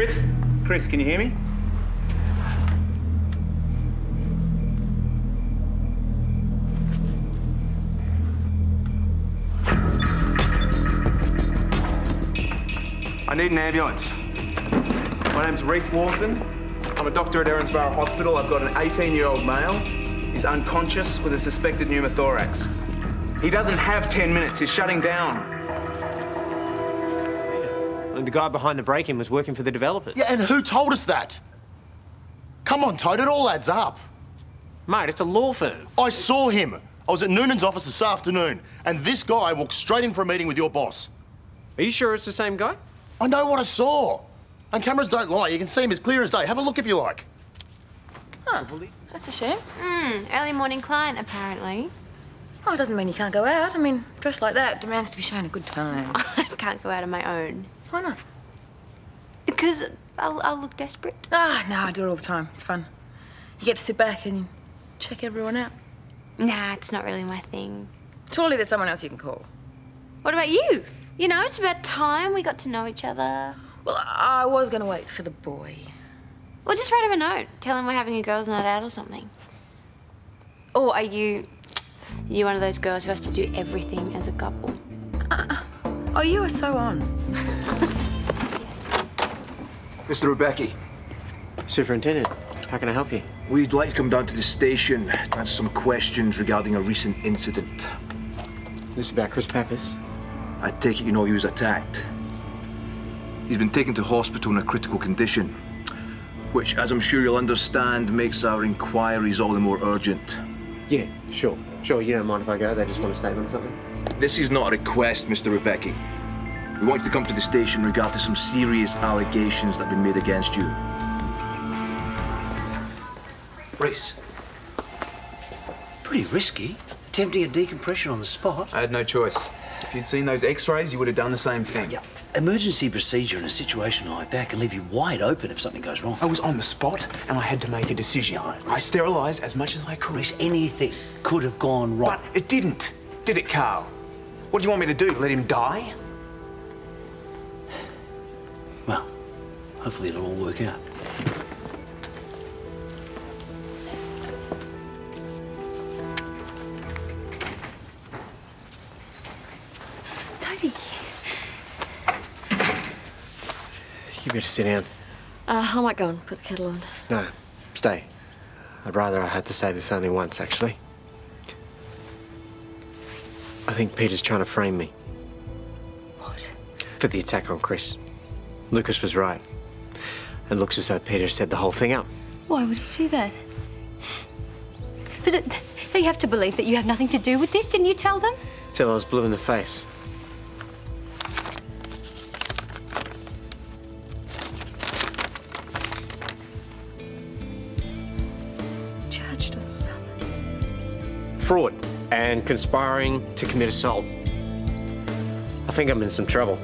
Chris, Chris, can you hear me? I need an ambulance. My name's Rhys Lawson. I'm a doctor at Erinsborough Hospital. I've got an 18-year-old male. He's unconscious with a suspected pneumothorax. He doesn't have 10 minutes. He's shutting down. And the guy behind the break-in was working for the developers. Yeah, and who told us that? Come on, Toad, it all adds up. Mate, it's a law firm. I saw him. I was at Noonan's office this afternoon, and this guy walked straight in for a meeting with your boss. Are you sure it's the same guy? I know what I saw. And cameras don't lie. You can see him as clear as day. Have a look if you like. That's a shame. Hmm, early morning client, apparently. Oh, it doesn't mean you can't go out. I mean, dressed like that demands to be shown a good time. I can't go out on my own. Why not? Because I'll, I'll look desperate. Ah, no, I do it all the time. It's fun. You get to sit back and check everyone out. Nah, it's not really my thing. Surely there's someone else you can call. What about you? You know, it's about time we got to know each other. Well, I was going to wait for the boy. Well, just write him a note. Tell him we're having a girls' night out or something. Or are you... Are you one of those girls who has to do everything as a couple? Oh, you are so on. Mr. Rebecchi, Superintendent, how can I help you? we'd like to come down to the station to answer some questions regarding a recent incident. This is about Chris Pappas. I take it you know he was attacked. He's been taken to hospital in a critical condition, which, as I'm sure you'll understand, makes our inquiries all the more urgent. Yeah, sure. Sure, you don't mind if I go? They just want a statement or something? This is not a request, Mr. Rebecchi. We want you to come to the station regarding some serious allegations that have been made against you. Rhys. Pretty risky. Attempting a decompression on the spot. I had no choice. If you'd seen those x-rays, you would have done the same thing. Yeah. Emergency procedure in a situation like that can leave you wide open if something goes wrong. I was on the spot and I had to make a decision. I sterilised as much as I could. Rhys, anything could have gone wrong. But it didn't, did it, Carl? What do you want me to do? Let him die? Hopefully it'll all work out. Toadie. You better sit down. Uh, I might go and put the kettle on. No, stay. I'd rather I had to say this only once, actually. I think Peter's trying to frame me. What? For the attack on Chris. Lucas was right. It looks as though Peter set the whole thing up. Why would he do that? But they have to believe that you have nothing to do with this. Didn't you tell them? Till I was blue in the face. Charged on summons. Fraud and conspiring to commit assault. I think I'm in some trouble.